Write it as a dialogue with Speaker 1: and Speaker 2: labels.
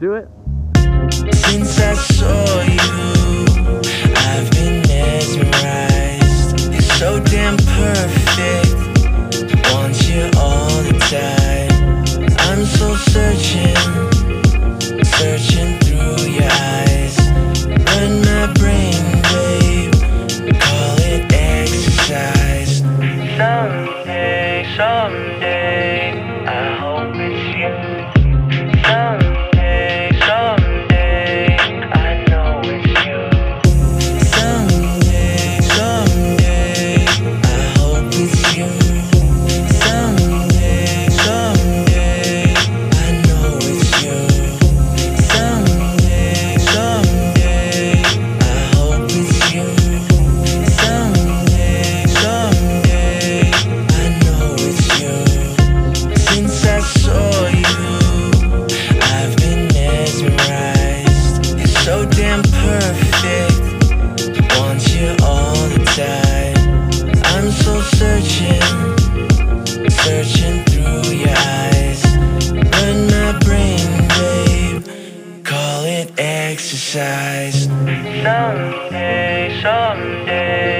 Speaker 1: do it.
Speaker 2: Someday, someday.